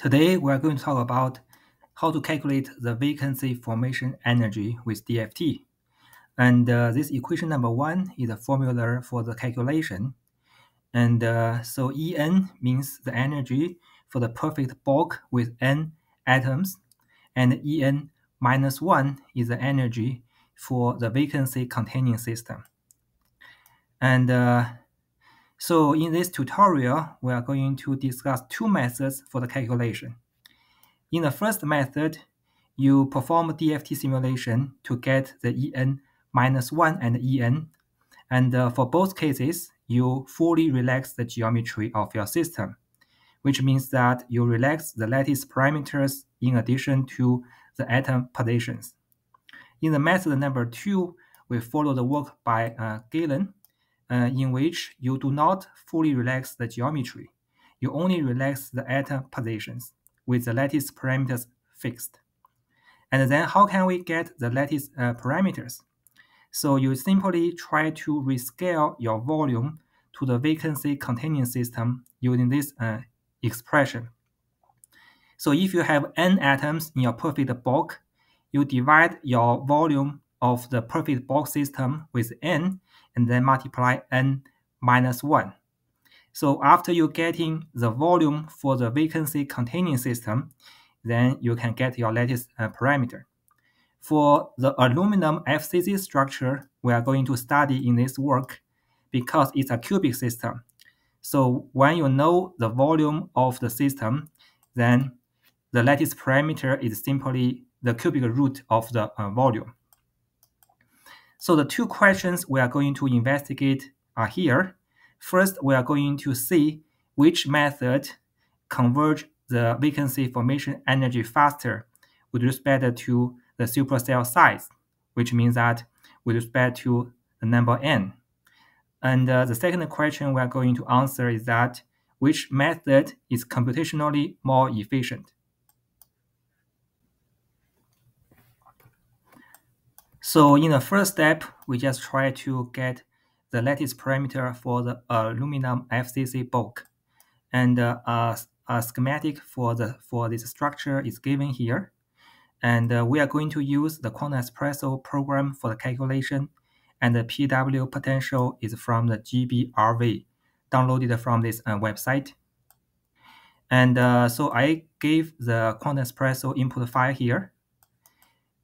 Today, we are going to talk about how to calculate the vacancy formation energy with DFT. And uh, this equation number one is a formula for the calculation. And uh, so En means the energy for the perfect bulk with n atoms, and En minus 1 is the energy for the vacancy containing system. And uh, so in this tutorial, we are going to discuss two methods for the calculation. In the first method, you perform DFT simulation to get the En minus 1 and En. And uh, for both cases, you fully relax the geometry of your system, which means that you relax the lattice parameters in addition to the atom positions. In the method number two, we follow the work by uh, Gillan uh, in which you do not fully relax the geometry. You only relax the atom positions with the lattice parameters fixed. And then how can we get the lattice uh, parameters? So you simply try to rescale your volume to the vacancy containing system using this uh, expression. So if you have n atoms in your perfect bulk, you divide your volume of the perfect bulk system with n and then multiply n minus 1. So after you getting the volume for the vacancy containing system, then you can get your lattice uh, parameter. For the aluminum FCC structure, we are going to study in this work because it's a cubic system. So when you know the volume of the system, then the lattice parameter is simply the cubic root of the uh, volume. So the two questions we are going to investigate are here. First, we are going to see which method converge the vacancy formation energy faster with respect to the supercell size, which means that with respect to the number n. And uh, the second question we are going to answer is that which method is computationally more efficient. So in the first step, we just try to get the lattice parameter for the aluminum FCC bulk. And uh, a, a, schematic for, the, for this structure is given here. And uh, we are going to use the Quantum Espresso program for the calculation. And the PW potential is from the GBRV, downloaded from this uh, website. And uh, so I gave the Quantum Espresso input file here.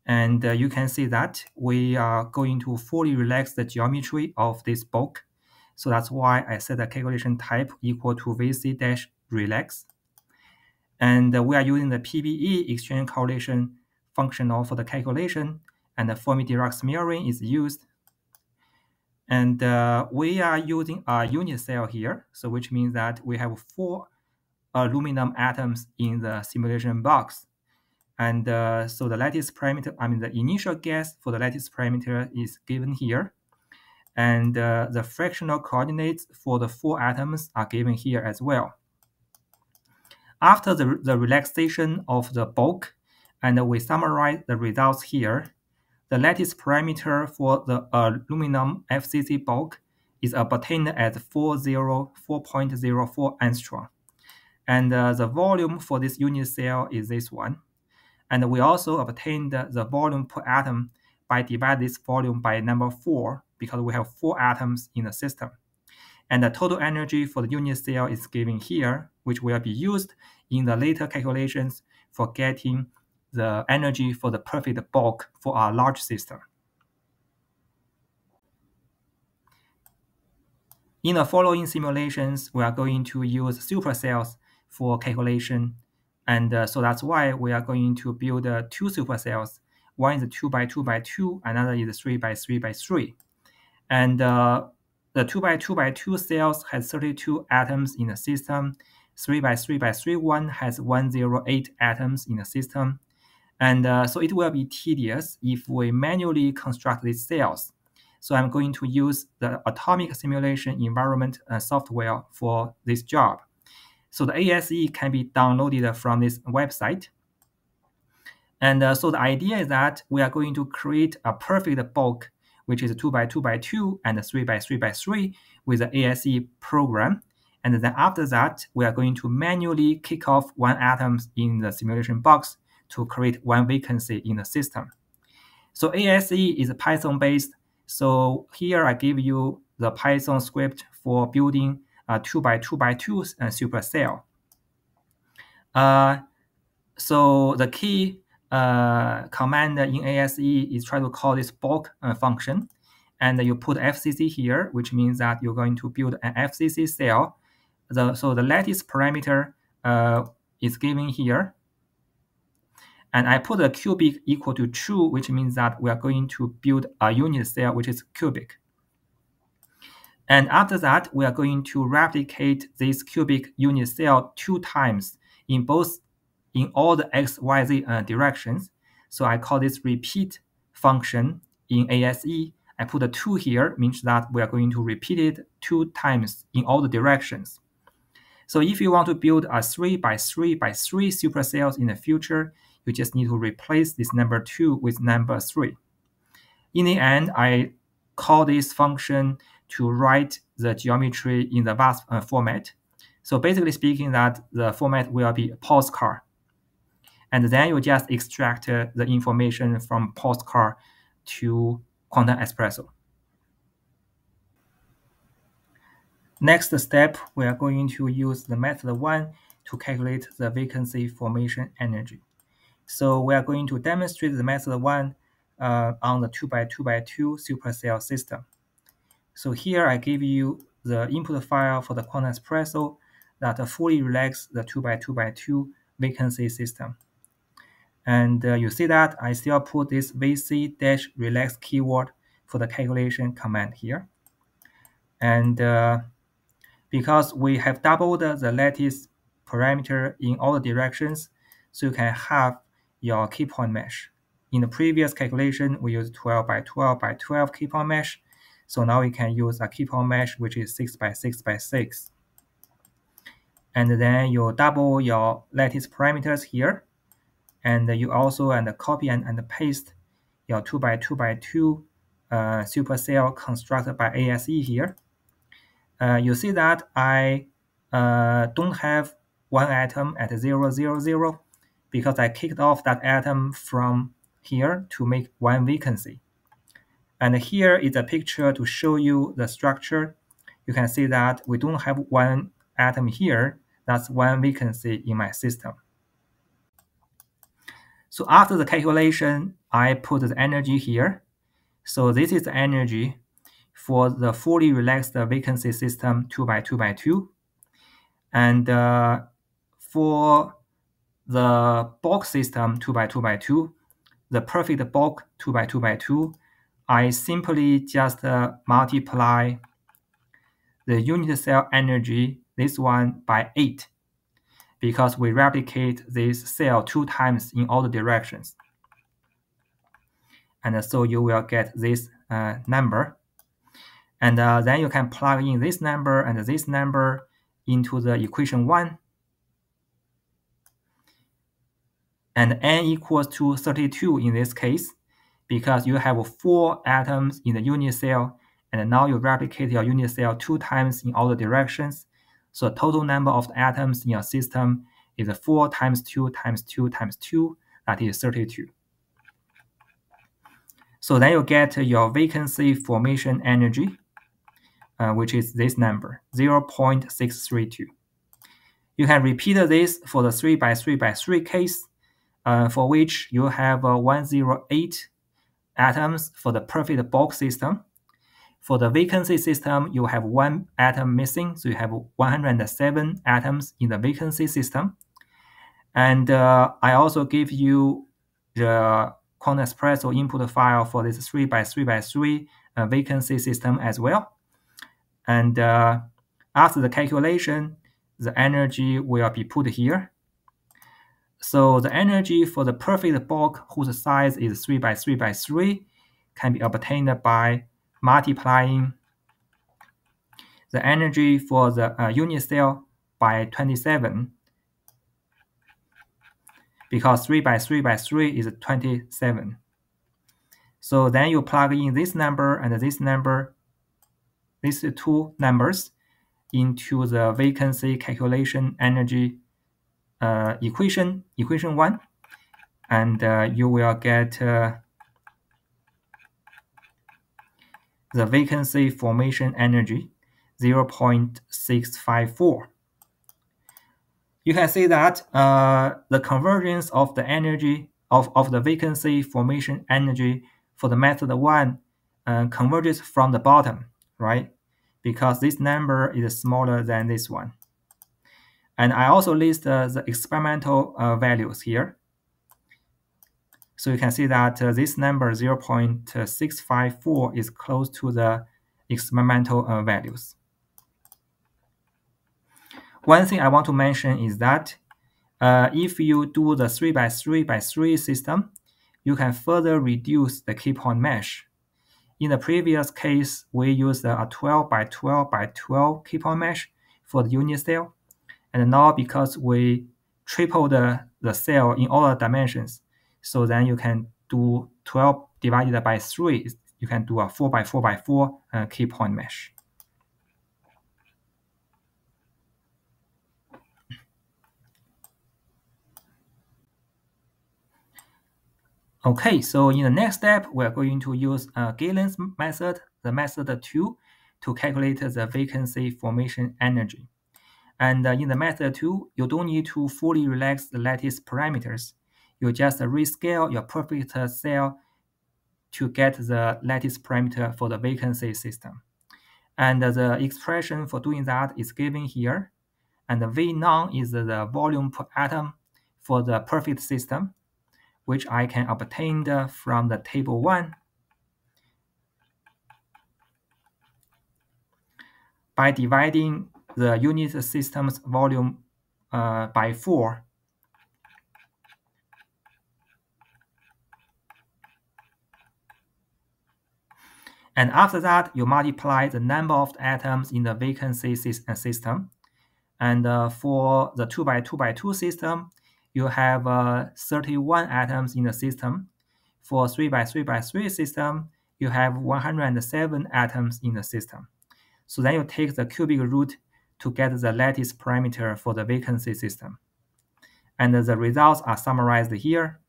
And uh, you can see that we are going to fully relax the geometry of this bulk. So that's why I set the calculation type equal to VC dash relax. And uh, we are using the PBE exchange correlation functional for the calculation, and the Fermi-Dirac smearing is used. And uh, we are using a unit cell here, so which means that we have four aluminum atoms in the simulation box. And uh, so the lattice parameter, I mean, the initial guess for the lattice parameter is given here. And uh, the fractional coordinates for the four atoms are given here as well. After the, the relaxation of the bulk, and we summarize the results here, the lattice parameter for the aluminum FCC bulk is obtained at 404.04 angstrom. And uh, the volume for this unit cell is this one. And we also obtained the volume per atom by divide this volume by number four because we have four atoms in the system. And the total energy for the unit cell is given here, which will be used in the later calculations for getting the energy for the perfect bulk for our large system. In the following simulations, we are going to use supercells for calculation and uh, so that's why we are going to build uh, two supercells. One is 2 by 2 by 2, another is 3 by 3 by 3. And uh, the 2 by 2 by 2 cells has 32 atoms in the system. 3 by 3 by 3 one has 108 atoms in the system. And uh, so it will be tedious if we manually construct these cells. So I'm going to use the atomic simulation environment uh, software for this job. So the ASE can be downloaded from this website. And uh, so the idea is that we are going to create a perfect bulk, which is 2 by 2 by 2 and 3 by 3 by 3 with the ASE program. And then after that, we are going to manually kick off one atom in the simulation box to create one vacancy in the system. So ASE is Python based. So here I give you the Python script for building a two by two by two uh, supercell. Uh, so the key uh, command in ASE is try to call this bulk uh, function. And you put FCC here, which means that you're going to build an FCC cell. The, so the lattice parameter uh, is given here. And I put a cubic equal to true, which means that we are going to build a unit cell, which is cubic. And after that, we are going to replicate this cubic unit cell two times in both in all the x, y, z uh, directions. So I call this repeat function in ASE. I put a 2 here, means that we are going to repeat it two times in all the directions. So if you want to build a 3 by 3 by 3 supercells in the future, you just need to replace this number 2 with number 3. In the end, I call this function to write the geometry in the VASP uh, format. So basically speaking that the format will be POSCAR. And then you just extract uh, the information from POSCAR to Quantum Espresso. Next step, we are going to use the method one to calculate the vacancy formation energy. So we are going to demonstrate the method one uh, on the 2 by 2 by 2 supercell system. So here I give you the input file for the Quantum Espresso that fully relax the 2 by 2 by 2 vacancy system. And uh, you see that I still put this vc-relax keyword for the calculation command here. And uh, because we have doubled the lattice parameter in all the directions, so you can have your k-point mesh. In the previous calculation, we used 12 by 12 by 12 k-point mesh. So now we can use a k-point mesh, which is 6 by 6 by 6. And then you double your lattice parameters here. And you also and copy and, and paste your 2 by 2 by 2 uh, supercell constructed by ASE here. Uh, you see that I uh, don't have one atom at 0, 0, 0 because I kicked off that atom from here to make one vacancy. And here is a picture to show you the structure. You can see that we don't have one atom here. That's one vacancy in my system. So after the calculation, I put the energy here. So this is the energy for the fully relaxed vacancy system 2 by 2 by 2. And uh, for the bulk system 2 by 2 by 2, the perfect bulk 2 by 2 by 2, I simply just uh, multiply the unit cell energy, this one, by 8 because we replicate this cell two times in all the directions. And so you will get this uh, number. And uh, then you can plug in this number and this number into the equation 1 and n equals to 32 in this case because you have four atoms in the unit cell and now you replicate your unit cell two times in all the directions. So total number of atoms in your system is 4 times 2 times 2 times 2, that is 32. So then you get your vacancy formation energy, uh, which is this number, 0 0.632. You can repeat this for the 3 by 3 by 3 case uh, for which you have uh, 108 atoms for the perfect bulk system. For the vacancy system, you have one atom missing, so you have 107 atoms in the vacancy system. And uh, I also give you the Quantum Espresso input file for this 3 by 3 by 3 uh, vacancy system as well. And uh, after the calculation, the energy will be put here. So the energy for the perfect bulk whose size is 3 by 3 by 3 can be obtained by multiplying the energy for the uh, unit cell by 27 because 3 by 3 by 3 is 27. So then you plug in this number and this number, these two numbers, into the vacancy calculation energy equation, equation 1, and uh, you will get uh, the vacancy formation energy 0.654. You can see that uh, the convergence of the energy of, of the vacancy formation energy for the method 1 uh, converges from the bottom, right? Because this number is smaller than this one. And I also list uh, the experimental uh, values here. So you can see that uh, this number 0.654 is close to the experimental values. One thing I want to mention is that uh, if you do the 3 by 3 by 3 system, you can further reduce the k-point mesh. In the previous case, we used a 12 by 12 by 12 k-point mesh for the unit cell. And now because we triple the, the cell in all the dimensions, so then you can do 12 divided by 3. You can do a 4 by 4 by 4 uh, k-point mesh. Okay, so in the next step, we're going to use uh, Gillan's method, the method 2, to calculate the vacancy formation energy. And uh, in the method 2, you don't need to fully relax the lattice parameters you just rescale your perfect cell to get the lattice parameter for the vacancy system. And the expression for doing that is given here. And the V non is the volume per atom for the perfect system, which I can obtain from the table 1 by dividing the unit system's volume uh, by 4 And after that, you multiply the number of atoms in the vacancy uh, system. And uh, for the 2 by 2 by 2 system, you have uh, 31 atoms in the system. For 3 by 3 by 3 system, you have 107 atoms in the system. So then you take the cubic root to get the lattice parameter for the vacancy system. And the results are summarized here.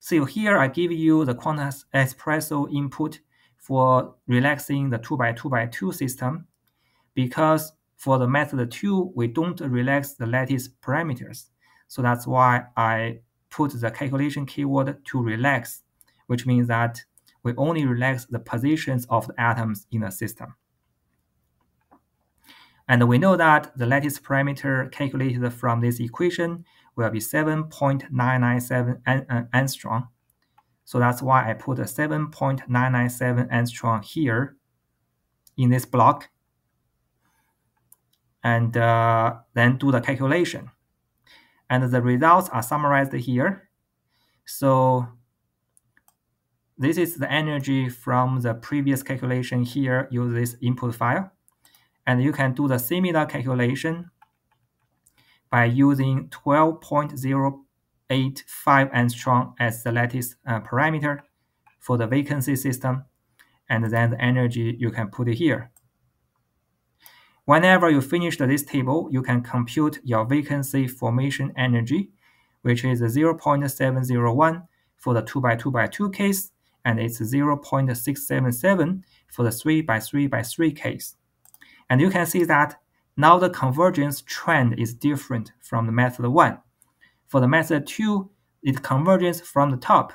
So here I give you the quantum espresso input for relaxing the 2 by 2 by 2 system because for the method 2, we don't relax the lattice parameters. So that's why I put the calculation keyword to relax, which means that we only relax the positions of the atoms in the system. And we know that the lattice parameter calculated from this equation will be 7.997 angstrom. So that's why I put a 7.997 angstrom here in this block and uh, then do the calculation. And the results are summarized here. So this is the energy from the previous calculation here, use this input file. And you can do the similar calculation by using 12.085 angstrom as the lattice uh, parameter for the vacancy system, and then the energy you can put it here. Whenever you finish this table, you can compute your vacancy formation energy, which is 0.701 for the 2 by 2 by 2 case, and it's 0.677 for the 3 by 3 by 3 case. And you can see that now the convergence trend is different from the method 1. For the method 2, it converges from the top.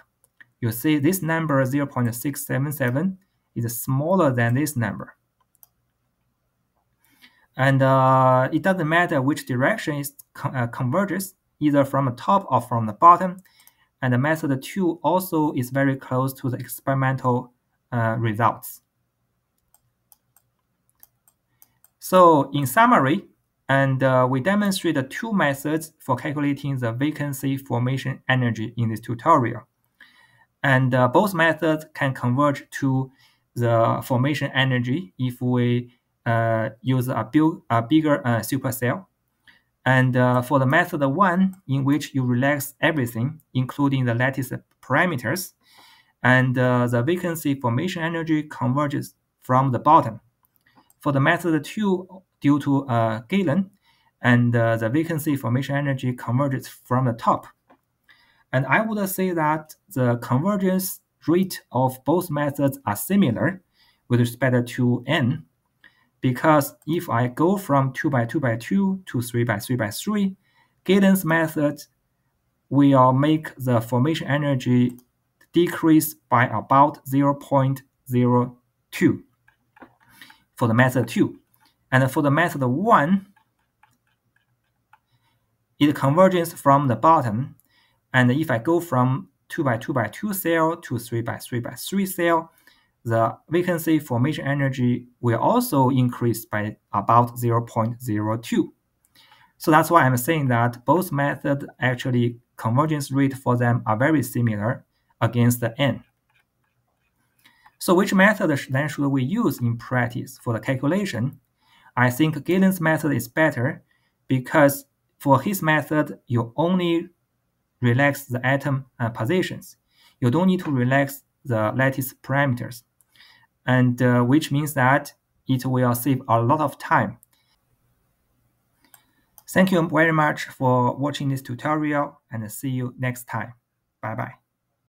You see this number 0.677 is smaller than this number. And uh, it doesn't matter which direction it uh, converges, either from the top or from the bottom. And the method 2 also is very close to the experimental uh, results. So in summary, and uh, we demonstrate two methods for calculating the vacancy formation energy in this tutorial. And uh, both methods can converge to the formation energy if we uh, use a, a bigger uh, supercell. And uh, for the method one, in which you relax everything, including the lattice parameters, and uh, the vacancy formation energy converges from the bottom. For the method 2, due to uh, Gillan, and uh, the vacancy formation energy converges from the top. And I would say that the convergence rate of both methods are similar with respect to n, because if I go from 2 by 2 by 2 to 3 by 3 by 3, Gillan's method will make the formation energy decrease by about 0.02 for the method 2. And for the method 1, it converges from the bottom. And if I go from 2 by 2 by 2 cell to 3 by 3 by 3 cell, the vacancy formation energy will also increase by about 0.02. So that's why I'm saying that both methods actually convergence rate for them are very similar against the n. So which method then should we use in practice for the calculation? I think Gillan's method is better because for his method, you only relax the atom uh, positions. You don't need to relax the lattice parameters, and uh, which means that it will save a lot of time. Thank you very much for watching this tutorial and see you next time. Bye bye.